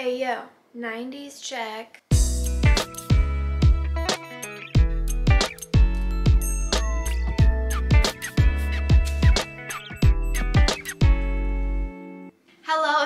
Ayo, 90s check.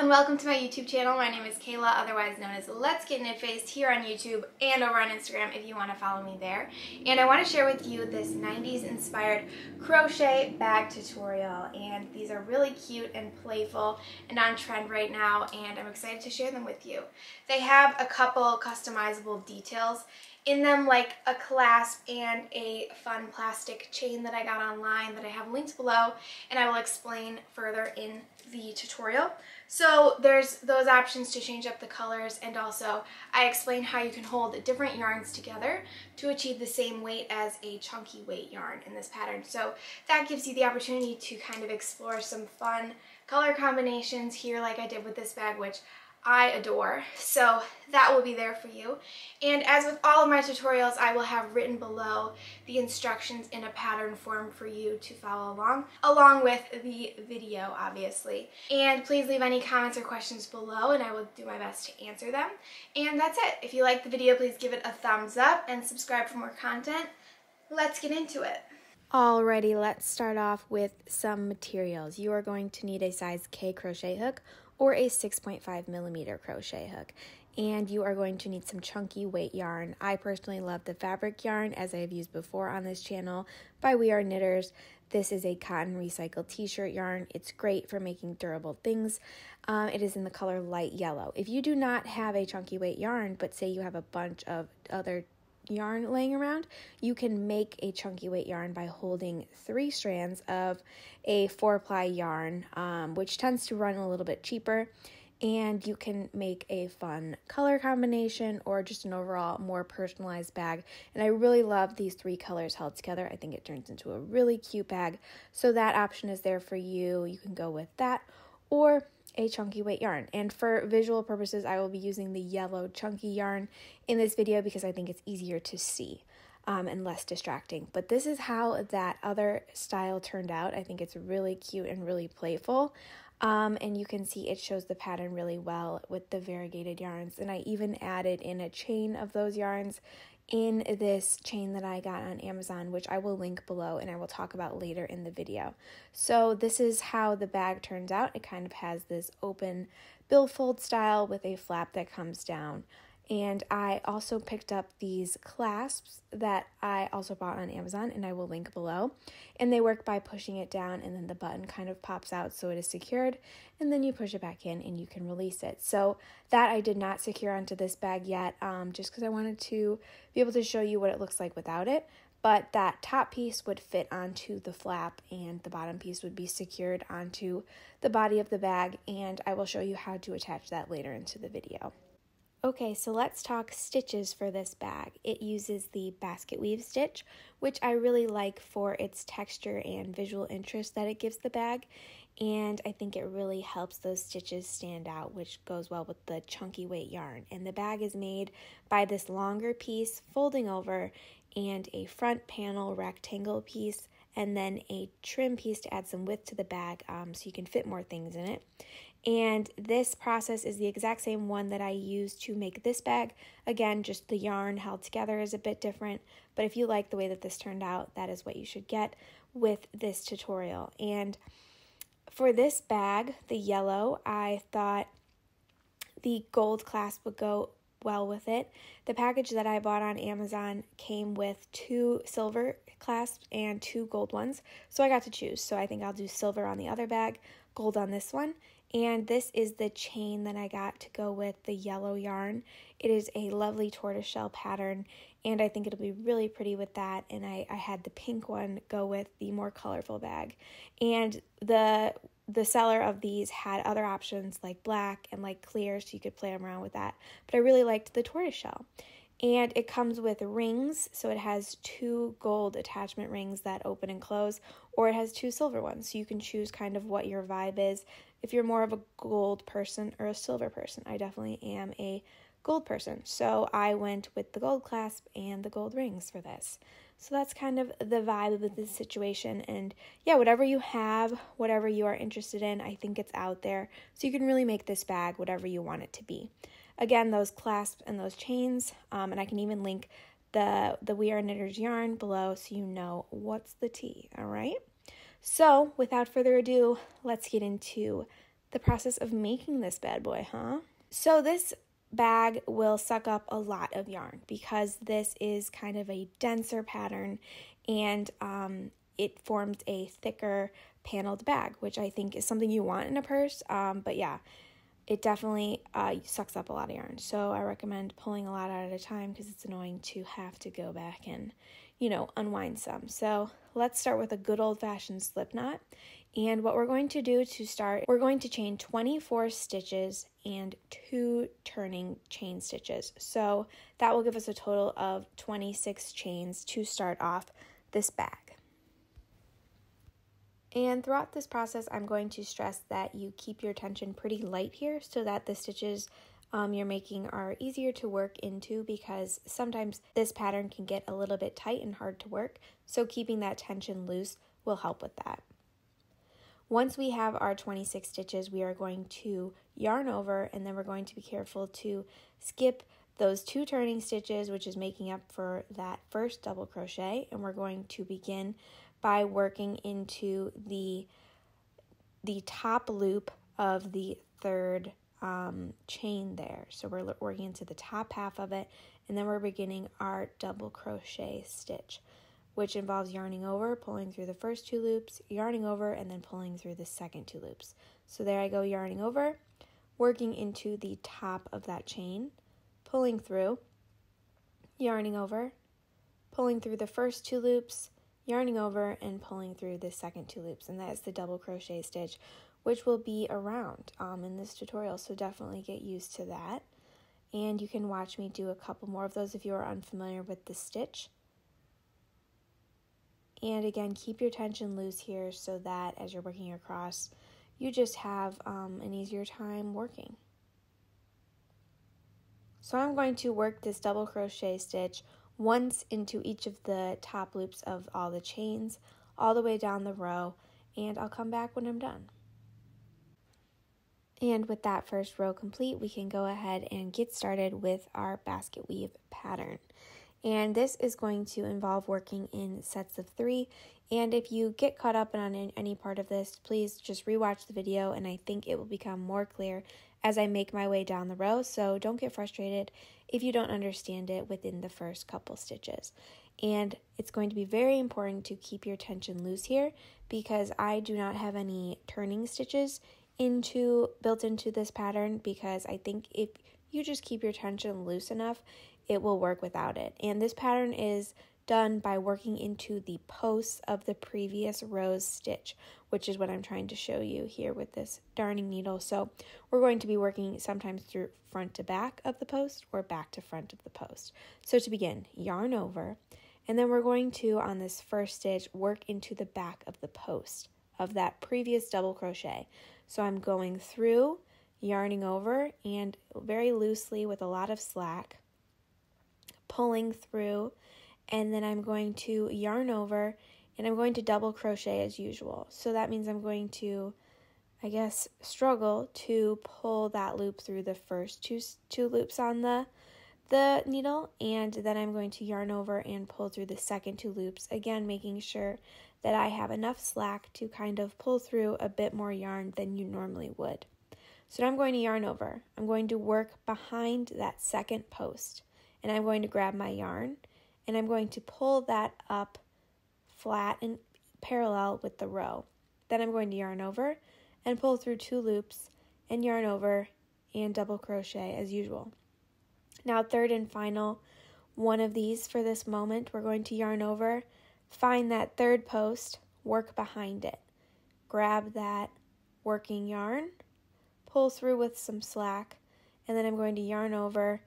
And welcome to my YouTube channel. My name is Kayla, otherwise known as Let's Get Knit Faced here on YouTube and over on Instagram if you want to follow me there. And I want to share with you this 90s inspired crochet bag tutorial. And these are really cute and playful and on trend right now and I'm excited to share them with you. They have a couple customizable details in them like a clasp and a fun plastic chain that I got online that I have linked below and I will explain further in the tutorial. So there's those options to change up the colors and also I explain how you can hold different yarns together to achieve the same weight as a chunky weight yarn in this pattern. So that gives you the opportunity to kind of explore some fun color combinations here like I did with this bag which I adore. So that will be there for you. And as with all of my tutorials, I will have written below the instructions in a pattern form for you to follow along, along with the video, obviously. And please leave any comments or questions below and I will do my best to answer them. And that's it. If you like the video, please give it a thumbs up and subscribe for more content. Let's get into it. Alrighty, let's start off with some materials. You are going to need a size K crochet hook or a 6.5 millimeter crochet hook. And you are going to need some chunky weight yarn. I personally love the fabric yarn as I have used before on this channel by We Are Knitters. This is a cotton recycled t-shirt yarn. It's great for making durable things. Um, it is in the color light yellow. If you do not have a chunky weight yarn, but say you have a bunch of other yarn laying around, you can make a chunky weight yarn by holding three strands of a four ply yarn, um, which tends to run a little bit cheaper. And you can make a fun color combination or just an overall more personalized bag. And I really love these three colors held together. I think it turns into a really cute bag. So that option is there for you. You can go with that. Or a chunky weight yarn. And for visual purposes, I will be using the yellow chunky yarn in this video because I think it's easier to see um, and less distracting. But this is how that other style turned out. I think it's really cute and really playful. Um, and you can see it shows the pattern really well with the variegated yarns. And I even added in a chain of those yarns in this chain that I got on Amazon, which I will link below and I will talk about later in the video. So this is how the bag turns out. It kind of has this open billfold style with a flap that comes down. And I also picked up these clasps that I also bought on Amazon and I will link below. And they work by pushing it down and then the button kind of pops out so it is secured. And then you push it back in and you can release it. So that I did not secure onto this bag yet um, just because I wanted to be able to show you what it looks like without it. But that top piece would fit onto the flap and the bottom piece would be secured onto the body of the bag. And I will show you how to attach that later into the video. Okay, so let's talk stitches for this bag. It uses the basket weave stitch, which I really like for its texture and visual interest that it gives the bag. And I think it really helps those stitches stand out, which goes well with the chunky weight yarn. And the bag is made by this longer piece folding over and a front panel rectangle piece and then a trim piece to add some width to the bag um, so you can fit more things in it. And this process is the exact same one that I used to make this bag. Again, just the yarn held together is a bit different, but if you like the way that this turned out, that is what you should get with this tutorial. And for this bag, the yellow, I thought the gold clasp would go well with it. The package that I bought on Amazon came with two silver clasps and two gold ones, so I got to choose. So I think I'll do silver on the other bag, gold on this one, and this is the chain that I got to go with the yellow yarn. It is a lovely tortoiseshell pattern and I think it'll be really pretty with that. And I, I had the pink one go with the more colorful bag. And the the seller of these had other options like black and like clear so you could play around with that. But I really liked the tortoiseshell. And it comes with rings, so it has two gold attachment rings that open and close, or it has two silver ones. So you can choose kind of what your vibe is if you're more of a gold person or a silver person. I definitely am a gold person. So I went with the gold clasp and the gold rings for this. So that's kind of the vibe of this situation. And yeah, whatever you have, whatever you are interested in, I think it's out there. So you can really make this bag whatever you want it to be. Again, those clasps and those chains, um, and I can even link the, the We Are Knitters yarn below so you know what's the tea, all right? So without further ado, let's get into the process of making this bad boy, huh? So this bag will suck up a lot of yarn because this is kind of a denser pattern and um, it forms a thicker paneled bag, which I think is something you want in a purse. Um, but yeah, it definitely uh, sucks up a lot of yarn. So I recommend pulling a lot out at a time because it's annoying to have to go back and, you know, unwind some. So let's start with a good old fashioned slip knot. And what we're going to do to start, we're going to chain 24 stitches and two turning chain stitches. So that will give us a total of 26 chains to start off this bag. And throughout this process, I'm going to stress that you keep your tension pretty light here so that the stitches um, you're making are easier to work into because sometimes this pattern can get a little bit tight and hard to work. So keeping that tension loose will help with that. Once we have our 26 stitches, we are going to yarn over and then we're going to be careful to skip those two turning stitches, which is making up for that first double crochet. And we're going to begin by working into the, the top loop of the third um, chain there. So we're working into the top half of it and then we're beginning our double crochet stitch which involves yarning over, pulling through the first two loops, yarning over, and then pulling through the second two loops. So there I go yarning over, working into the top of that chain, pulling through, yarning over, pulling through the first two loops, yarning over, and pulling through the second two loops. And that is the double crochet stitch, which will be around um, in this tutorial. So definitely get used to that. And you can watch me do a couple more of those if you are unfamiliar with the stitch. And again, keep your tension loose here so that as you're working across, you just have um, an easier time working. So I'm going to work this double crochet stitch once into each of the top loops of all the chains all the way down the row and I'll come back when I'm done. And with that first row complete, we can go ahead and get started with our basket weave pattern and this is going to involve working in sets of three. And if you get caught up on any part of this, please just rewatch the video and I think it will become more clear as I make my way down the row. So don't get frustrated if you don't understand it within the first couple stitches. And it's going to be very important to keep your tension loose here because I do not have any turning stitches into built into this pattern because I think if you just keep your tension loose enough, it will work without it. And this pattern is done by working into the posts of the previous row's stitch, which is what I'm trying to show you here with this darning needle. So we're going to be working sometimes through front to back of the post or back to front of the post. So to begin, yarn over, and then we're going to, on this first stitch, work into the back of the post of that previous double crochet. So I'm going through, yarning over, and very loosely with a lot of slack, pulling through and then I'm going to yarn over and I'm going to double crochet as usual. So that means I'm going to, I guess, struggle to pull that loop through the first two, two loops on the, the needle and then I'm going to yarn over and pull through the second two loops, again making sure that I have enough slack to kind of pull through a bit more yarn than you normally would. So now I'm going to yarn over. I'm going to work behind that second post and I'm going to grab my yarn and I'm going to pull that up flat and parallel with the row. Then I'm going to yarn over and pull through two loops and yarn over and double crochet as usual. Now third and final one of these for this moment, we're going to yarn over, find that third post, work behind it. Grab that working yarn, pull through with some slack, and then I'm going to yarn over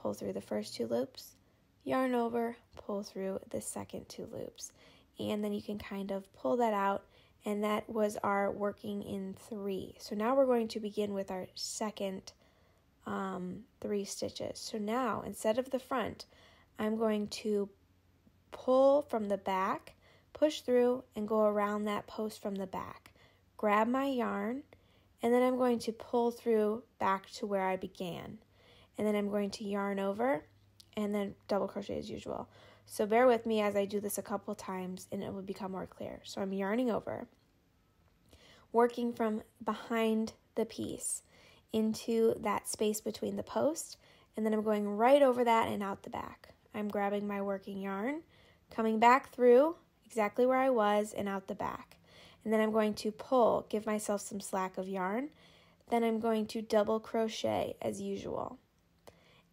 pull through the first two loops, yarn over, pull through the second two loops. And then you can kind of pull that out and that was our working in three. So now we're going to begin with our second um, three stitches. So now instead of the front, I'm going to pull from the back, push through, and go around that post from the back. Grab my yarn, and then I'm going to pull through back to where I began. And then I'm going to yarn over and then double crochet as usual. So bear with me as I do this a couple times and it will become more clear. So I'm yarning over, working from behind the piece into that space between the post, and then I'm going right over that and out the back. I'm grabbing my working yarn, coming back through exactly where I was and out the back. And then I'm going to pull, give myself some slack of yarn. Then I'm going to double crochet as usual.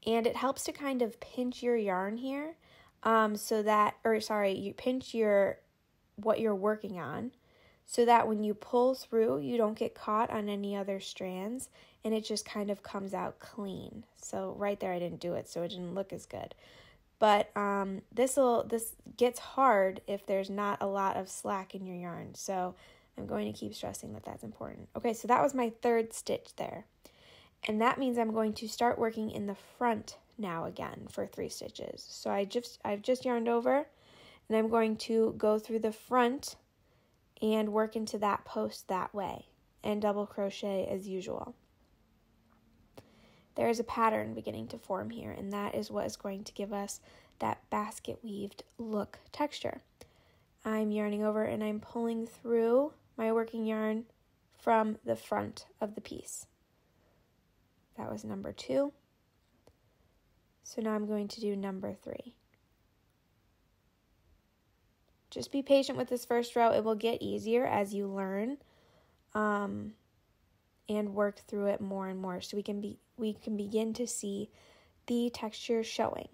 And it helps to kind of pinch your yarn here um, so that, or sorry, you pinch your, what you're working on so that when you pull through, you don't get caught on any other strands and it just kind of comes out clean. So right there, I didn't do it, so it didn't look as good. But um, this will this gets hard if there's not a lot of slack in your yarn. So I'm going to keep stressing that that's important. Okay, so that was my third stitch there. And that means I'm going to start working in the front now again for three stitches. So I just I've just yarned over and I'm going to go through the front and work into that post that way and double crochet as usual. There is a pattern beginning to form here, and that is what is going to give us that basket weaved look texture. I'm yarning over and I'm pulling through my working yarn from the front of the piece. That was number two. So now I'm going to do number three. Just be patient with this first row. It will get easier as you learn um, and work through it more and more so we can be we can begin to see the texture showing.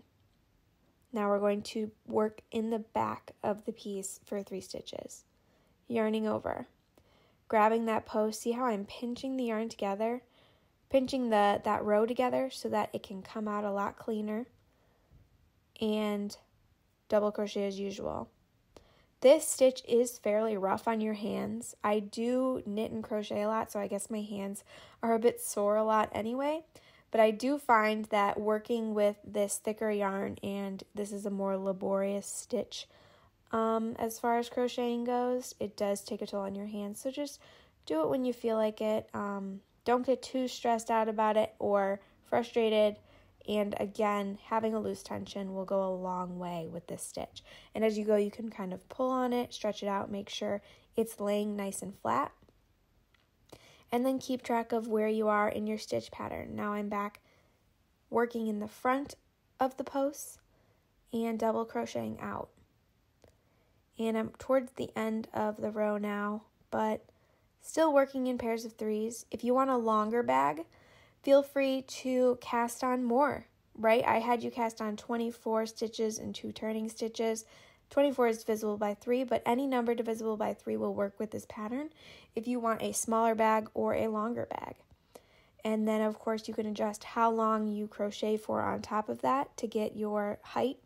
Now we're going to work in the back of the piece for three stitches. Yarning over. Grabbing that post, see how I'm pinching the yarn together? Pinching the that row together so that it can come out a lot cleaner. And double crochet as usual. This stitch is fairly rough on your hands. I do knit and crochet a lot, so I guess my hands are a bit sore a lot anyway. But I do find that working with this thicker yarn, and this is a more laborious stitch um, as far as crocheting goes, it does take a toll on your hands. So just do it when you feel like it. Um, don't get too stressed out about it or frustrated. And again, having a loose tension will go a long way with this stitch. And as you go, you can kind of pull on it, stretch it out, make sure it's laying nice and flat. And then keep track of where you are in your stitch pattern. Now I'm back working in the front of the posts and double crocheting out. And I'm towards the end of the row now, but still working in pairs of threes. If you want a longer bag, feel free to cast on more, right? I had you cast on 24 stitches and two turning stitches. 24 is divisible by 3, but any number divisible by 3 will work with this pattern if you want a smaller bag or a longer bag. And then, of course, you can adjust how long you crochet for on top of that to get your height.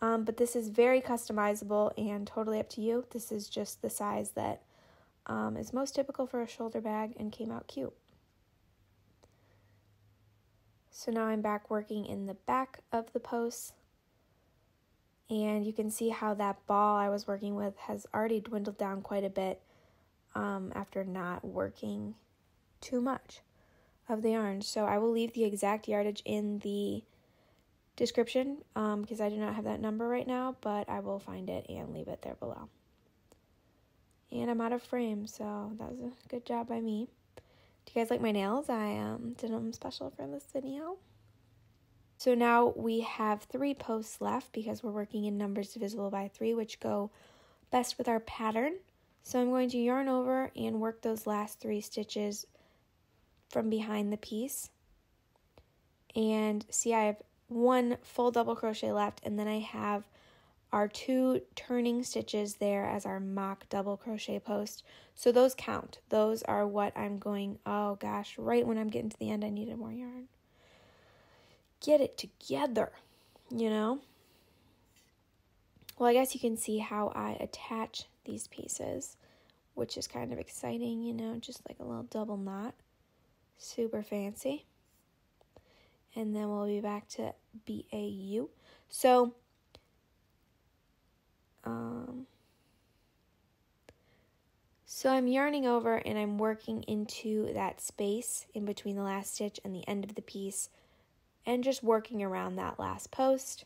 Um, but this is very customizable and totally up to you. This is just the size that um, is most typical for a shoulder bag and came out cute. So now I'm back working in the back of the post. And you can see how that ball I was working with has already dwindled down quite a bit um, after not working too much of the yarn. So I will leave the exact yardage in the description um, because I do not have that number right now, but I will find it and leave it there below. And I'm out of frame, so that was a good job by me. Do you guys like my nails? I um, did them special for this video. So now we have three posts left because we're working in numbers divisible by three, which go best with our pattern. So I'm going to yarn over and work those last three stitches from behind the piece. And see, I have one full double crochet left, and then I have our two turning stitches there as our mock double crochet post. So those count. Those are what I'm going, oh gosh, right when I'm getting to the end, I needed more yarn. Get it together, you know? Well, I guess you can see how I attach these pieces, which is kind of exciting, you know, just like a little double knot. Super fancy. And then we'll be back to BAU. So um, so I'm yarning over and I'm working into that space in between the last stitch and the end of the piece and just working around that last post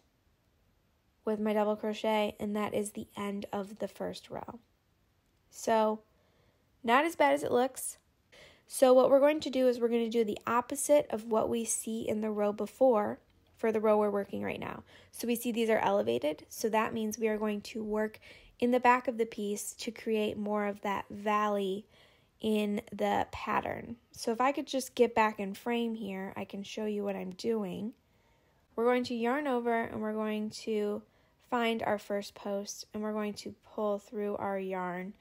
with my double crochet and that is the end of the first row. So not as bad as it looks. So what we're going to do is we're going to do the opposite of what we see in the row before for the row we're working right now. So we see these are elevated, so that means we are going to work in the back of the piece to create more of that valley in the pattern. So if I could just get back in frame here, I can show you what I'm doing. We're going to yarn over and we're going to find our first post and we're going to pull through our yarn.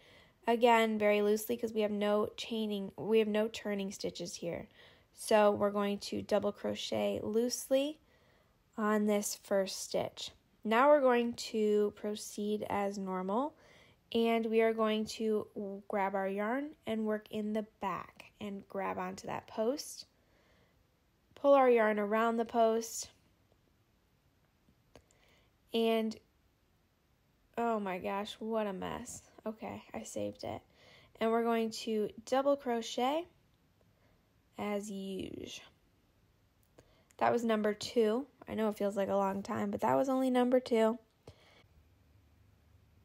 Again, very loosely because we have no chaining, we have no turning stitches here. So we're going to double crochet loosely on this first stitch. Now we're going to proceed as normal and we are going to grab our yarn and work in the back and grab onto that post. Pull our yarn around the post and oh my gosh, what a mess. Okay, I saved it. And we're going to double crochet as usual. That was number two. I know it feels like a long time, but that was only number two.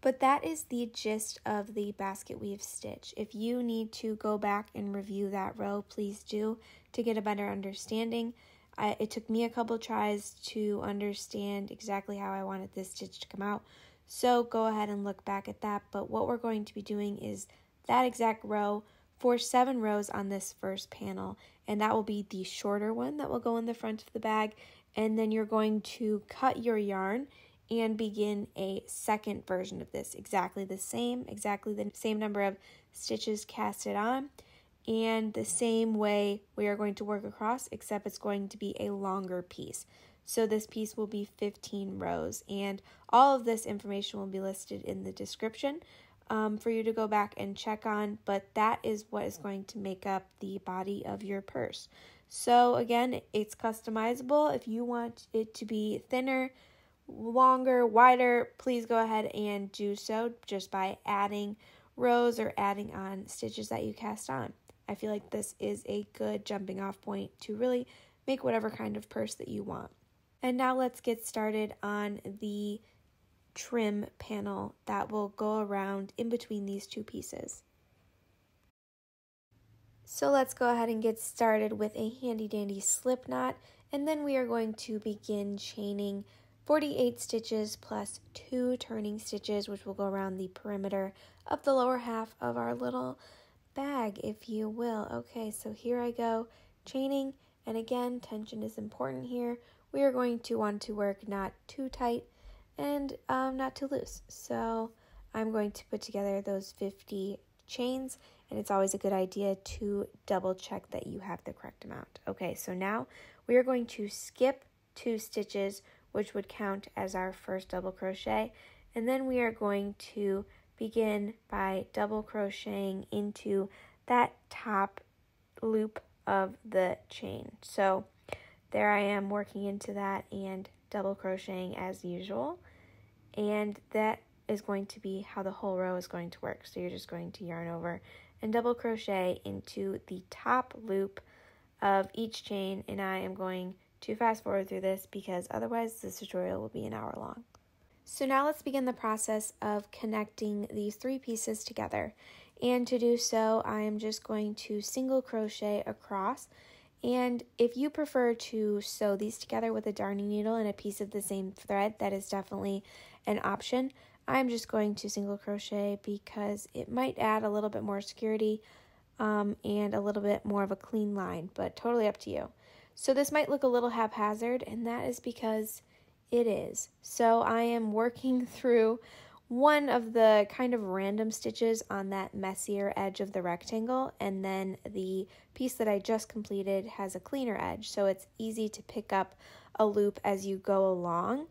But that is the gist of the basket weave stitch. If you need to go back and review that row, please do to get a better understanding. I, it took me a couple tries to understand exactly how I wanted this stitch to come out. So go ahead and look back at that. But what we're going to be doing is that exact row for seven rows on this first panel. And that will be the shorter one that will go in the front of the bag and then you're going to cut your yarn and begin a second version of this. Exactly the same exactly the same number of stitches casted on and the same way we are going to work across except it's going to be a longer piece. So this piece will be 15 rows and all of this information will be listed in the description um, for you to go back and check on but that is what is going to make up the body of your purse so again, it's customizable. If you want it to be thinner, longer, wider, please go ahead and do so just by adding rows or adding on stitches that you cast on. I feel like this is a good jumping off point to really make whatever kind of purse that you want. And now let's get started on the trim panel that will go around in between these two pieces. So let's go ahead and get started with a handy dandy slip knot and then we are going to begin chaining 48 stitches plus two turning stitches which will go around the perimeter of the lower half of our little bag if you will. Okay so here I go chaining and again tension is important here. We are going to want to work not too tight and um, not too loose. So I'm going to put together those 50 chains and it's always a good idea to double check that you have the correct amount. Okay, so now we are going to skip two stitches, which would count as our first double crochet, and then we are going to begin by double crocheting into that top loop of the chain. So there I am working into that and double crocheting as usual. And that is going to be how the whole row is going to work. So you're just going to yarn over and double crochet into the top loop of each chain and I am going to fast forward through this because otherwise this tutorial will be an hour long. So now let's begin the process of connecting these three pieces together. And to do so, I am just going to single crochet across. And if you prefer to sew these together with a darning needle and a piece of the same thread, that is definitely an option. I'm just going to single crochet because it might add a little bit more security um, and a little bit more of a clean line, but totally up to you. So this might look a little haphazard, and that is because it is. So I am working through one of the kind of random stitches on that messier edge of the rectangle, and then the piece that I just completed has a cleaner edge, so it's easy to pick up a loop as you go along.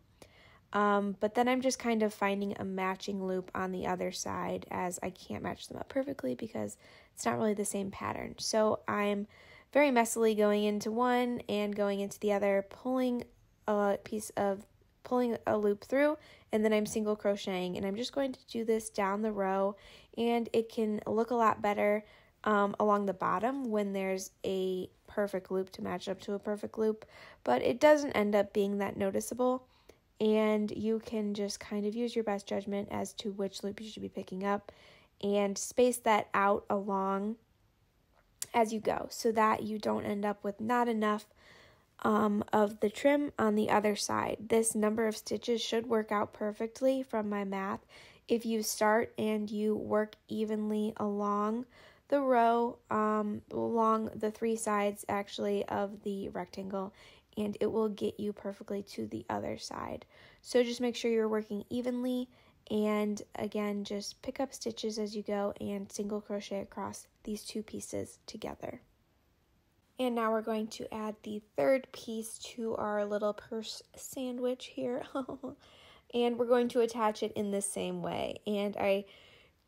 Um, but then I'm just kind of finding a matching loop on the other side as I can't match them up perfectly because it's not really the same pattern. So I'm very messily going into one and going into the other, pulling a piece of pulling a loop through and then I'm single crocheting. And I'm just going to do this down the row and it can look a lot better um, along the bottom when there's a perfect loop to match up to a perfect loop. But it doesn't end up being that noticeable and you can just kind of use your best judgment as to which loop you should be picking up and space that out along as you go so that you don't end up with not enough um, of the trim on the other side. This number of stitches should work out perfectly from my math if you start and you work evenly along the row, um, along the three sides actually of the rectangle, and it will get you perfectly to the other side. So just make sure you're working evenly and again just pick up stitches as you go and single crochet across these two pieces together. And now we're going to add the third piece to our little purse sandwich here. and we're going to attach it in the same way. And I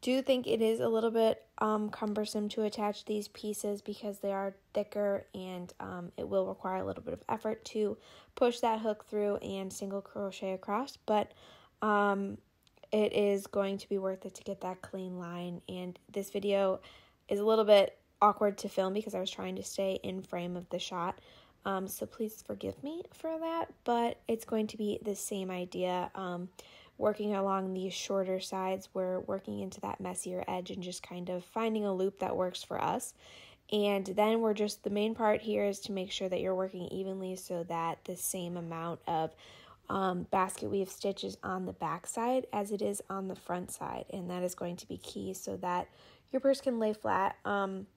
do think it is a little bit um, cumbersome to attach these pieces because they are thicker and um, it will require a little bit of effort to push that hook through and single crochet across. But um, it is going to be worth it to get that clean line. And this video is a little bit awkward to film because I was trying to stay in frame of the shot. Um, so please forgive me for that, but it's going to be the same idea. Working along these shorter sides, we're working into that messier edge and just kind of finding a loop that works for us. And then we're just, the main part here is to make sure that you're working evenly so that the same amount of um, basket weave stitches on the back side as it is on the front side. And that is going to be key so that your purse can lay flat. Um,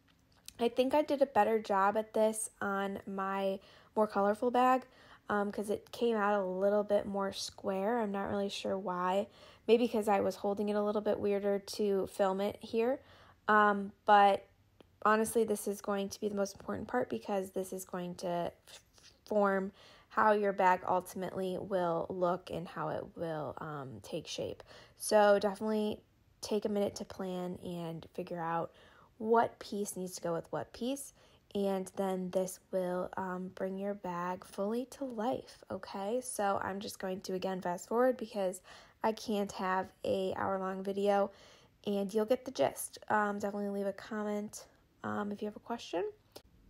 I think I did a better job at this on my more colorful bag because um, it came out a little bit more square. I'm not really sure why. Maybe because I was holding it a little bit weirder to film it here. Um, but honestly, this is going to be the most important part because this is going to form how your bag ultimately will look and how it will um, take shape. So definitely take a minute to plan and figure out what piece needs to go with what piece and then this will um, bring your bag fully to life okay? So i'm just going to again fast forward because i can't have a hour long video and you'll get the gist. Um, definitely leave a comment um, if you have a question.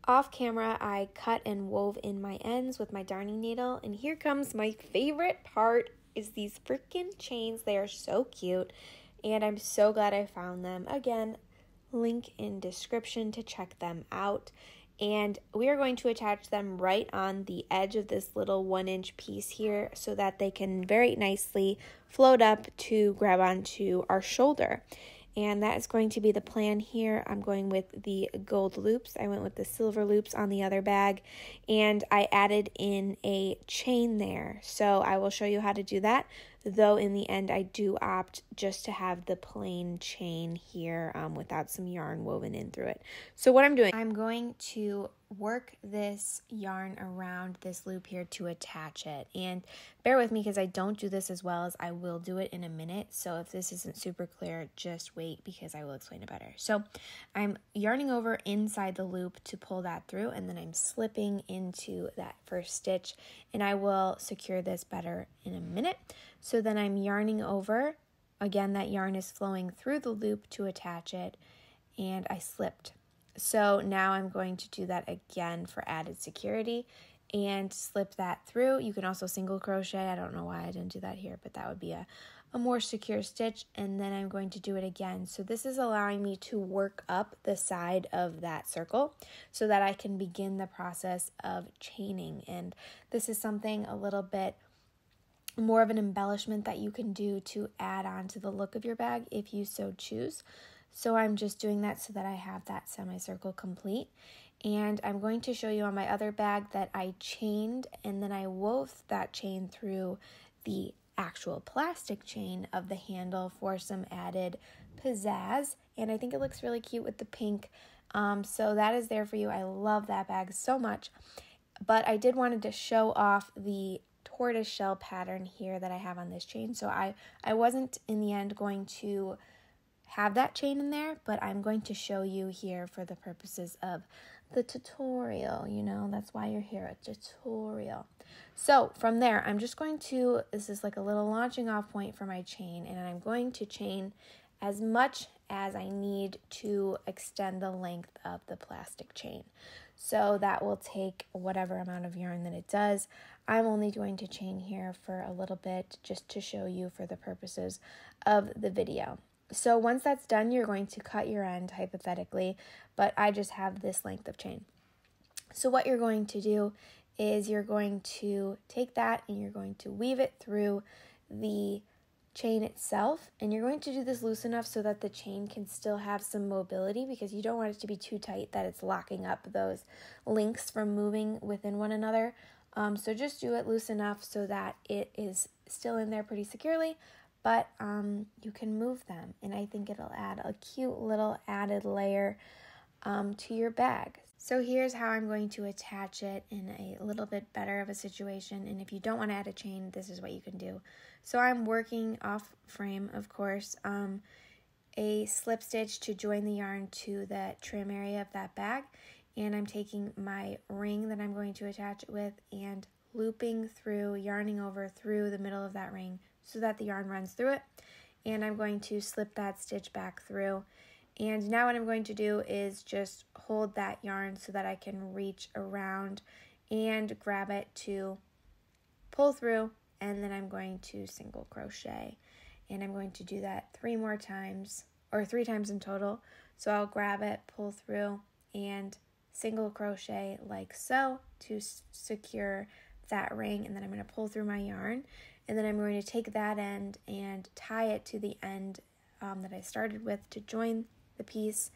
Off camera i cut and wove in my ends with my darning needle and here comes my favorite part is these freaking chains. They are so cute and i'm so glad i found them. Again link in description to check them out. And we are going to attach them right on the edge of this little one inch piece here so that they can very nicely float up to grab onto our shoulder. And that is going to be the plan here. I'm going with the gold loops. I went with the silver loops on the other bag and I added in a chain there. So I will show you how to do that though in the end I do opt just to have the plain chain here um, without some yarn woven in through it. So what I'm doing, I'm going to work this yarn around this loop here to attach it. And bear with me because I don't do this as well as I will do it in a minute. So if this isn't super clear, just wait because I will explain it better. So I'm yarning over inside the loop to pull that through and then I'm slipping into that first stitch and I will secure this better in a minute. So then I'm yarning over. Again, that yarn is flowing through the loop to attach it, and I slipped. So now I'm going to do that again for added security and slip that through. You can also single crochet. I don't know why I didn't do that here, but that would be a, a more secure stitch. And then I'm going to do it again. So this is allowing me to work up the side of that circle so that I can begin the process of chaining. And this is something a little bit more of an embellishment that you can do to add on to the look of your bag if you so choose. So I'm just doing that so that I have that semicircle complete. And I'm going to show you on my other bag that I chained and then I wove that chain through the actual plastic chain of the handle for some added pizzazz. And I think it looks really cute with the pink. Um, so that is there for you. I love that bag so much. But I did wanted to show off the tortoise shell pattern here that I have on this chain. So I, I wasn't in the end going to have that chain in there, but I'm going to show you here for the purposes of the tutorial, you know, that's why you're here, a tutorial. So from there, I'm just going to, this is like a little launching off point for my chain, and I'm going to chain as much as I need to extend the length of the plastic chain. So that will take whatever amount of yarn that it does. I'm only going to chain here for a little bit just to show you for the purposes of the video. So once that's done, you're going to cut your end hypothetically, but I just have this length of chain. So what you're going to do is you're going to take that and you're going to weave it through the chain itself and you're going to do this loose enough so that the chain can still have some mobility because you don't want it to be too tight that it's locking up those links from moving within one another. Um, so just do it loose enough so that it is still in there pretty securely, but um, you can move them. And I think it'll add a cute little added layer um, to your bag. So here's how I'm going to attach it in a little bit better of a situation. And if you don't want to add a chain, this is what you can do. So I'm working off frame, of course, um, a slip stitch to join the yarn to the trim area of that bag. And I'm taking my ring that I'm going to attach it with and looping through, yarning over through the middle of that ring so that the yarn runs through it. And I'm going to slip that stitch back through. And now what I'm going to do is just hold that yarn so that I can reach around and grab it to pull through and then I'm going to single crochet. And I'm going to do that three more times or three times in total. So I'll grab it, pull through and single crochet like so to secure that ring. And then I'm going to pull through my yarn. And then I'm going to take that end and tie it to the end um, that I started with to join the piece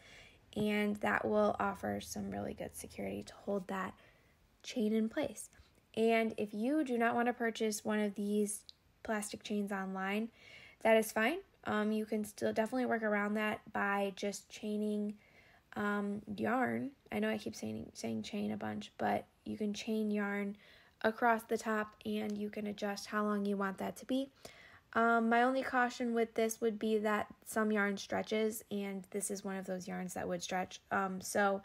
and that will offer some really good security to hold that chain in place. And if you do not want to purchase one of these plastic chains online, that is fine. Um, you can still definitely work around that by just chaining um, yarn. I know I keep saying saying chain a bunch, but you can chain yarn across the top and you can adjust how long you want that to be. Um, my only caution with this would be that some yarn stretches, and this is one of those yarns that would stretch. Um, so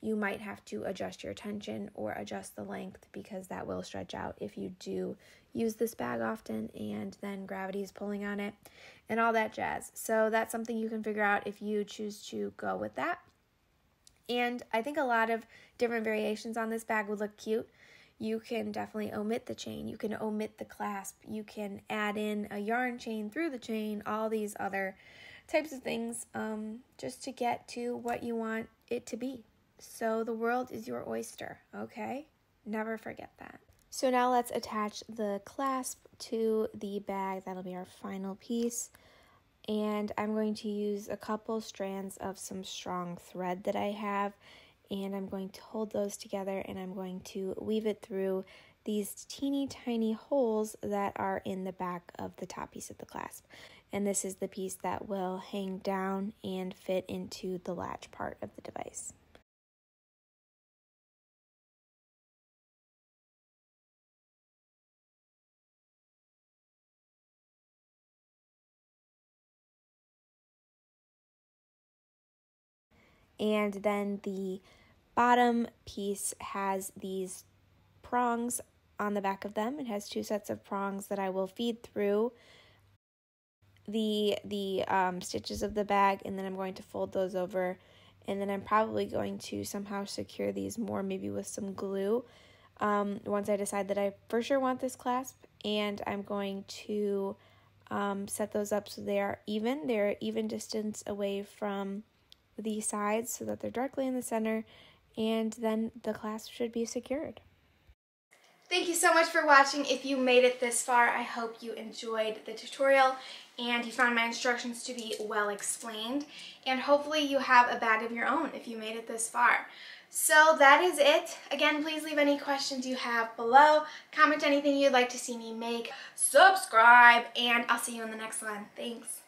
you might have to adjust your tension or adjust the length because that will stretch out if you do use this bag often and then gravity is pulling on it and all that jazz. So that's something you can figure out if you choose to go with that. And I think a lot of different variations on this bag would look cute. You can definitely omit the chain, you can omit the clasp, you can add in a yarn chain through the chain, all these other types of things um, just to get to what you want it to be. So the world is your oyster, okay? Never forget that. So now let's attach the clasp to the bag. That'll be our final piece and I'm going to use a couple strands of some strong thread that I have and I'm going to hold those together and I'm going to weave it through these teeny tiny holes that are in the back of the top piece of the clasp. And this is the piece that will hang down and fit into the latch part of the device. and then the bottom piece has these prongs on the back of them. It has two sets of prongs that I will feed through the the um, stitches of the bag and then I'm going to fold those over and then I'm probably going to somehow secure these more maybe with some glue um, once I decide that I for sure want this clasp and I'm going to um, set those up so they are even they're even distance away from the sides so that they're directly in the center and then the class should be secured. Thank you so much for watching. If you made it this far, I hope you enjoyed the tutorial and you found my instructions to be well explained. And hopefully you have a bag of your own if you made it this far. So that is it. Again, please leave any questions you have below. Comment anything you'd like to see me make. Subscribe, and I'll see you in the next one. Thanks.